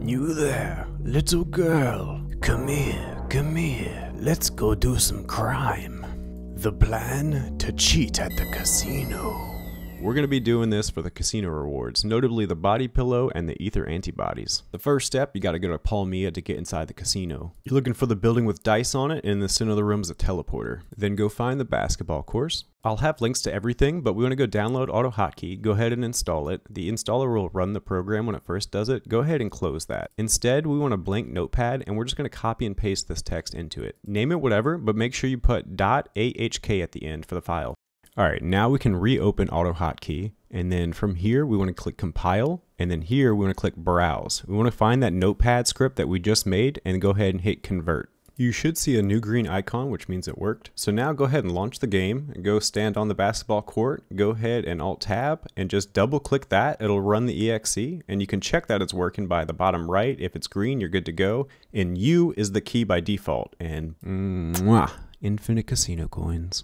You there, little girl. Come here, come here. Let's go do some crime. The plan to cheat at the casino. We're going to be doing this for the casino rewards, notably the body pillow and the ether antibodies. The first step, you got to go to Palmia to get inside the casino. You're looking for the building with dice on it, and in the center of the room is a teleporter. Then go find the basketball course. I'll have links to everything, but we want to go download AutoHotkey, go ahead and install it. The installer will run the program when it first does it. Go ahead and close that. Instead, we want a blank notepad, and we're just going to copy and paste this text into it. Name it whatever, but make sure you put .ahk at the end for the file. All right, now we can reopen AutoHotkey. And then from here, we want to click compile. And then here, we want to click browse. We want to find that notepad script that we just made and go ahead and hit convert. You should see a new green icon, which means it worked. So now go ahead and launch the game go stand on the basketball court. Go ahead and alt tab and just double click that. It'll run the exe and you can check that it's working by the bottom right. If it's green, you're good to go. And U is the key by default. And mwah, infinite casino coins.